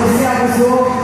Você avisou